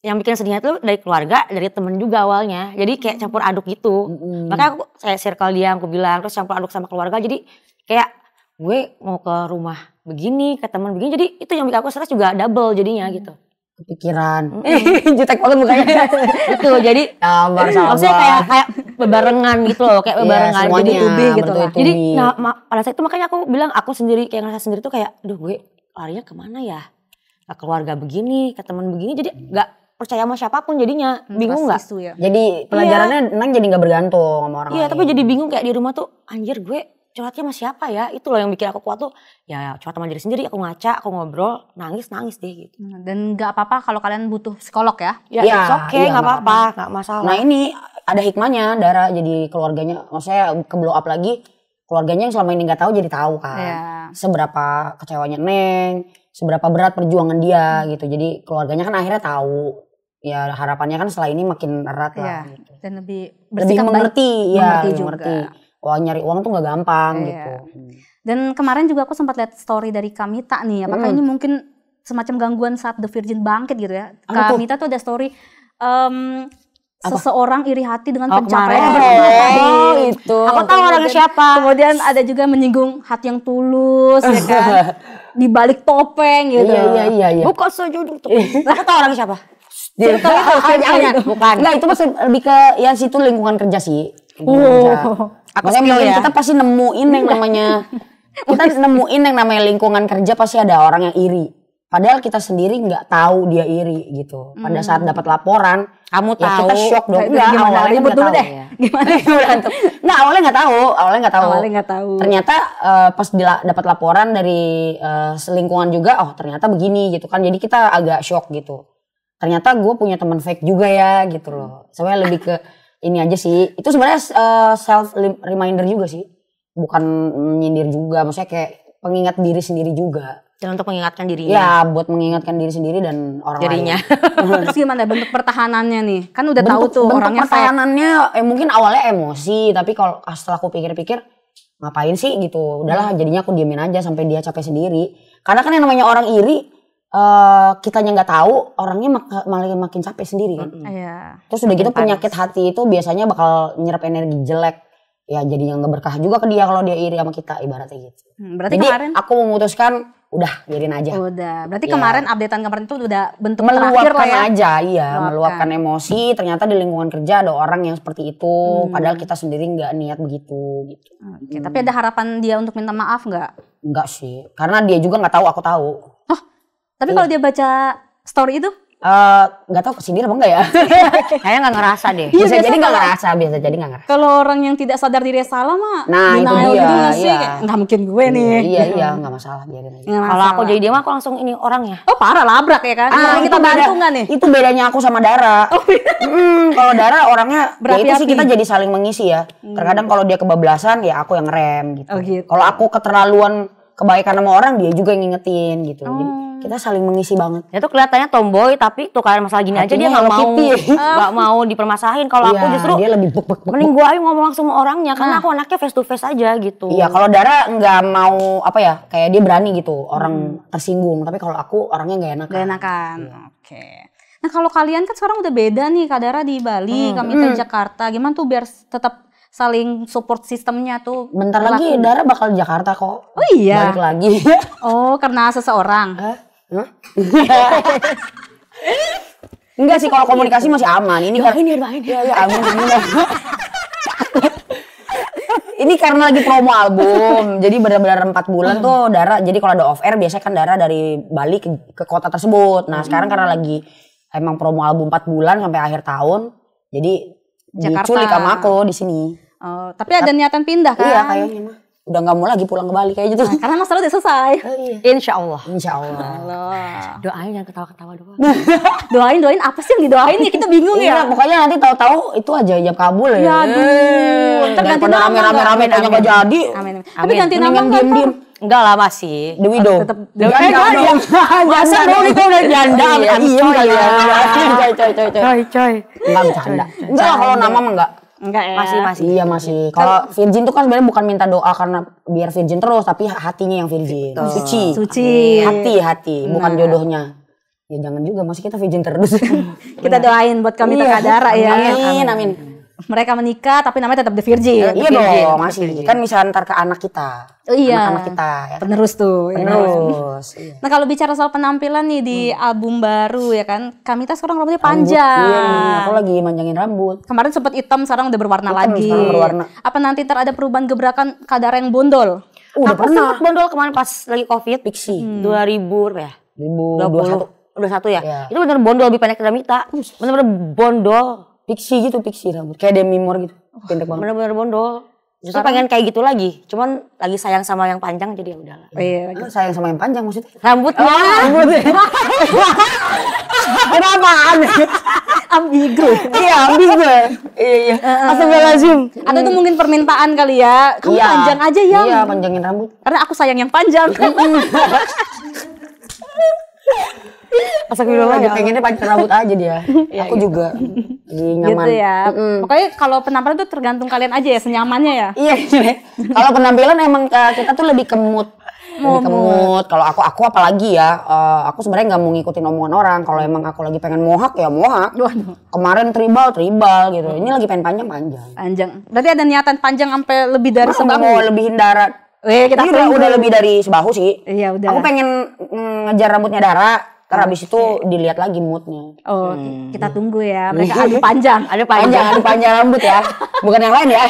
yang bikin sedihnya tuh dari keluarga, dari temen juga awalnya. Jadi kayak campur aduk gitu. Mm-mm. Makanya aku saya circle dia aku bilang terus campur aduk sama keluarga. Jadi kayak gue mau ke rumah begini, ke teman begini. Jadi itu yang bikin aku stres juga double jadinya gitu. kepikiran. Jutek banget mukanya. itu jadi Sabar, sabar. maksudnya kayak kayak bebarengan gitu loh, kayak Iya, bebarengan. semuanya jadi tubi gitu lah. bertubi-tubi. jadi nah, ma- pada saat itu makanya aku bilang aku sendiri kayak ngerasa sendiri tuh kayak, duh gue larinya ke mana ya? Ke keluarga begini, ke teman begini, jadi nggak percaya sama siapa pun jadinya bingung nggak? Ya. Jadi pelajarannya Nang jadi nggak bergantung sama orang Iya, lain. tapi jadi bingung kayak di rumah tuh anjir gue curhatnya sama siapa ya? Itu loh yang bikin aku kuat tuh. Ya curhat sama diri sendiri, aku ngaca, aku ngobrol, nangis, nangis deh gitu. Nah, Dan nggak apa-apa kalau kalian butuh psikolog ya. Ya, Iya, it's okay, iya, nggak nggak apa-apa, nggak masalah. Nah ini ada hikmahnya Dara jadi keluarganya, maksudnya ke blow up lagi keluarganya yang selama ini nggak tahu jadi tahu kan. Iya. Seberapa kecewanya Neng, seberapa berat perjuangan dia gitu. Jadi keluarganya kan akhirnya tahu. Ya harapannya kan setelah ini makin erat lah. Iya. Gitu. Dan lebih Lebih baik. mengerti, ya, mengerti juga. mengerti. Wah nyari uang tuh nggak gampang Iya. gitu. Dan kemarin juga aku sempat lihat story dari Kamita nih. Apakah Hmm. ini mungkin semacam gangguan saat The Virgin bangkit gitu ya? Kamita tuh ada story em, seseorang iri hati dengan Oh, pencapaian. Oh, itu. Aku tahu orangnya siapa. Kemudian ada juga menyinggung hati yang tulus ya kan. Di balik topeng gitu. Iya iya iya. iya. Bukan sejujur tuh. Aku tahu orangnya siapa? Dia- Cerita itu, ceritanya. Bukan. Enggak, itu pasti lebih ke ya situ lingkungan kerja sih. Oh. Aku Makanya ya. kita pasti nemuin yang namanya kita nemuin yang namanya lingkungan kerja pasti ada orang yang iri. Padahal kita sendiri nggak tahu dia iri gitu. Pada saat dapat laporan, Kamu ya tahu. kita shock dong. Nah, Enggak, gimana? awalnya nggak tahu. deh. Ya. Gimana? Nggak, awalnya nggak tahu. Awalnya nggak tahu. Awalnya nggak tahu. Ternyata eh, pas dapat laporan dari eh, selingkungan juga, oh ternyata begini gitu kan. Jadi kita agak shock gitu. Ternyata gue punya teman fake juga ya gitu loh. Sebenarnya lebih ke ini aja sih. Itu sebenarnya eh, self reminder juga sih. Bukan menyindir juga, maksudnya kayak pengingat diri sendiri juga. Dan untuk mengingatkan dirinya. Ya, buat mengingatkan diri sendiri dan orang Dirinya. lain. Terus gimana bentuk pertahanannya nih? Kan udah tahu bentuk, tuh bentuk orangnya pertahanannya eh, mungkin awalnya emosi tapi kalau setelah aku pikir-pikir ngapain sih gitu udahlah jadinya aku diemin aja sampai dia capek sendiri karena kan yang namanya orang iri eh kitanya nggak tahu orangnya mak- malah makin capek sendiri kan Iya. terus udah gitu penyakit hati itu biasanya bakal nyerap energi jelek ya jadinya nggak berkah juga ke dia kalau dia iri sama kita ibaratnya gitu Hmm, berarti jadi kemarin aku memutuskan udah biarin aja udah. Berarti Ya. kemarin updatean kemarin itu udah bentuk terakhir lah meluapkan ya. aja iya Meluapkan. meluapkan emosi ternyata di lingkungan kerja ada orang yang seperti itu Hmm. padahal kita sendiri nggak niat begitu gitu Oke, tapi ada harapan dia untuk minta maaf nggak? enggak sih karena dia juga nggak tahu aku tahu Tapi Iya. kalau dia baca story itu, Eh, nggak tahu kesindir apa enggak ya Kayaknya nggak ngerasa deh. Iya, bisa biasa jadi nggak ngerasa biasa jadi nggak ngerasa kalau orang yang tidak sadar diri salah mah, Nah, itu denial dia, gitu nggak sih? iya. Kayak, Nggak mungkin gue nih. iya gitu. iya nggak masalah biarin aja Kalau aku jadi dia mah aku langsung ini orangnya. Oh parah labrak ya kan? Kita Ah, beda- bantu nggak nih? Itu bedanya aku sama Dara. Mm, kalau Dara orangnya ya itu sih kita jadi saling mengisi ya. Terkadang kalau dia kebablasan ya aku yang rem gitu. Oh, gitu. Kalau aku keterlaluan kebaikan sama orang dia juga yang ngingetin gitu. Jadi kita saling mengisi banget. Dia tuh kelihatannya tomboy tapi tuh kalian masalah gini aja dia Hatinya nggak mau nggak mau dipermasalahin. Kalau aku Iya, justru dia lebih bek bek bek. mending gue ayo ngomong langsung sama orangnya karena aku anaknya face to face aja gitu. Iya, kalau Dara nggak mau apa ya, kayak dia berani gitu, orang tersinggung. Tapi kalau aku orangnya nggak enak. Gak enakan. Oke. Nah kalau kalian kan sekarang udah beda nih, Kadara di Bali, kami di Jakarta. Gimana tuh biar tetap saling support sistemnya tuh? Bentar lagi Dara bakal Jakarta kok. Oh iya. Balik lagi. Oh karena seseorang. Hah? Enggak sih kalau komunikasi masih aman. Ini kan ini doain. Ya ya amin. ini karena lagi promo album. Jadi benar-benar empat bulan tuh Dara. Jadi kalau ada off air biasanya kan Dara dari Bali ke, ke kota tersebut. Nah sekarang karena lagi emang promo album empat bulan sampai akhir tahun. Jadi Jakarta. diculik sama aku di sini. Oh, tapi ada niatan pindah kan? Iya kayaknya mah. Udah nggak mau lagi pulang ke Bali kayak gitu. Nah, karena masalah udah selesai. Oh, iya. Insya Allah. Insya Allah. Allah. Doain jangan ketawa-ketawa doang. Doain doain apa sih yang didoain ya? Kita bingung Iya, ya. pokoknya nanti tahu-tahu itu aja ijab kabul ya. Ya aduh. Ntar ganti nama rame-rame nggak? tanya nggak jadi. Amin. amin. Tapi ganti nama nggak diem-diem. Enggak lah masih. The Widow. Jangan Eh, dong. jangan. Masa dong, itu udah janda, Iya, I'm iya sorry kali ya. ya. Coy, coy, coy, coy. Coy, coy. Enggak bercanda. Enggak lah kalau nama mah enggak. Enggak ya. Masih masih. Iya masih. Kalau virgin tuh kan sebenarnya bukan minta doa karena biar virgin terus, tapi hatinya yang virgin. Suci. Suci. Hati, hati, bukan jodohnya. Ya jangan juga, masih kita virgin terus. Kita doain buat kami Iya. Dara ya. Amin, amin. Mereka menikah tapi namanya tetap The Virgin. Iya dong, masih. Kan bisa ntar ke anak kita. Oh, iya. Anak-anak kita ya. kan? Penerus tuh. ya. Terus. iya. Nah kalau bicara soal penampilan nih di album baru ya kan, Kamita sekarang rambutnya Rambut, panjang. Iya, nih, aku lagi manjangin rambut. Kemarin sempat hitam, sekarang udah berwarna Hitam, lagi. sekarang berwarna. Apa nanti ntar ada perubahan gebrakan kadar yang bondol? Udah aku pernah. sempet bondol kemarin pas lagi covid. Pixie. 2000 berapa ya? 2021. 21 ya. Iya. Itu bener bondol lebih pendek dari Mita. Bener-bener bondol. Pixie gitu, pixie rambut. Kayak Demi Moore gitu. Pendek banget. Bener-bener bondol. Justru pengen kayak gitu lagi. Cuman lagi sayang sama yang panjang jadi ya udahlah. Iya. Lu sayang sama yang panjang maksudnya? Rambutnya. Rambutnya. Kenapa? Ambigu. Iya, ambil gue. Iya, iya. Astagfirullahaladzim. Atau itu mungkin permintaan kali ya. Kamu Iya. panjang aja ya. Iya, panjangin rambut. Karena aku sayang yang panjang. Astagfirullah Lagi ya. pengennya panjang rambut aja dia. Aku juga. Lagi nyaman. gitu ya. Mm-mm. Pokoknya kalau penampilan tuh tergantung kalian aja ya, senyamannya ya. Iya, iya. kalau penampilan emang uh, kita tuh lebih ke mood. Lebih ke mood. Kalau aku aku apalagi ya, uh, aku sebenarnya nggak mau ngikutin omongan orang. Kalau emang aku lagi pengen mohak ya mohak. Waduh, Kemarin tribal tribal gitu. Ini lagi pengen panjang panjang. panjang. Berarti ada niatan panjang sampai lebih dari Aku sebahu. mau lebihin darat. Eh, kita udah, tunggu. udah lebih dari sebahu sih. Iya, udah. Aku pengen mm, ngejar rambutnya Dara. Ntar habis itu dilihat lagi moodnya. Oh, ki- kita tunggu ya. Mereka adu panjang. Ada Panjang, ada panjang rambut ya. Bukan yang lain ya.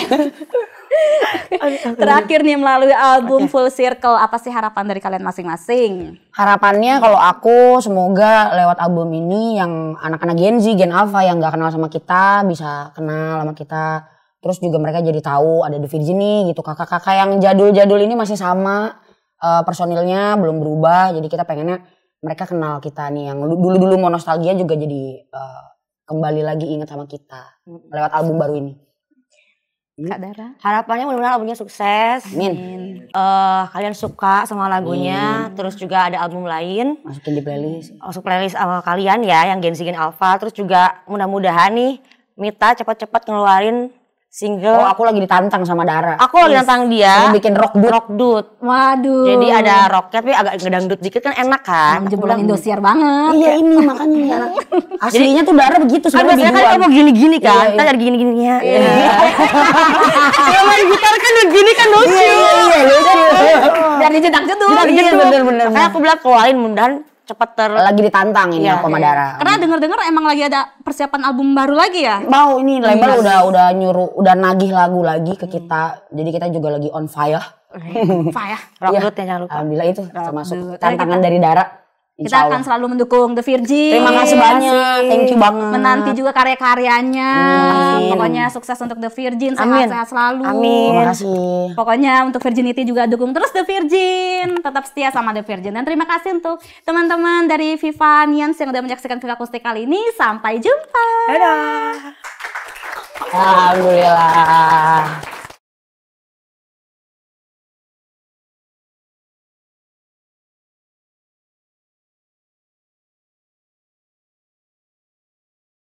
Terakhir nih melalui album Full Circle, apa sih harapan dari kalian masing-masing? Harapannya kalau aku semoga lewat album ini yang anak-anak Gen Z, Gen Alpha yang nggak kenal sama kita bisa kenal sama kita. Terus juga mereka jadi tahu ada The Virgin nih gitu. Kakak-kakak yang jadul-jadul ini masih sama eh, personilnya belum berubah. Jadi kita pengennya mereka kenal kita nih yang dulu-dulu mau nostalgia juga jadi eh, kembali lagi ingat sama kita lewat album baru ini. Kak Dara? Harapannya mudah-mudahan albumnya sukses. Amin. Eh, kalian suka sama lagunya, terus juga ada album lain Masukin di playlist. masuk playlist sama kalian ya yang Gen Z Gen Alpha. Terus juga mudah-mudahan nih Mita cepat-cepat ngeluarin single. Oh, aku lagi ditantang sama Dara. aku lagi nantang dia. Mau bikin rock dude. Rock Dude. Waduh. Jadi ada rocknya tapi agak ngedangdut dikit kan enak kan. Emang jebolan Indosiar banget. Iya ini makanya anak. Aslinya tuh Dara begitu Kan sebenarnya biasanya kan kamu gini-gini kan. Iya, Kita iya. jadi gini-gini ya. Kalau main gitar kan gini kan lucu. Iya lucu. Biar dijedak jeduk. Iya, gitu. bener-bener. Makanya aku bilang keluarin mudahan cepet ter Lagi ditantang ini Iya, aku sama iya. Dara. Karena denger-dengar emang lagi ada persiapan album baru lagi ya? Mau ini label udah udah nyuruh udah nagih lagu lagi ke kita. Jadi kita juga lagi on fire. Ya? rock Iya. Dude ya jangan lupa. Alhamdulillah itu termasuk tantangan dari Dara. Kita Insya akan Allah. selalu mendukung The Virgin. Terima kasih banyak. Thank you banget. Menanti juga karya-karyanya. Pokoknya sukses untuk The Virgin. Amin. Sehat-sehat selalu. Amin. Terima kasih. Pokoknya untuk Virginity juga dukung terus The Virgin. Tetap setia sama The Virgin. Dan terima kasih untuk teman-teman dari Viva Nians yang udah menyaksikan Viva Akustik kali ini. Sampai jumpa. Dadah. Alhamdulillah.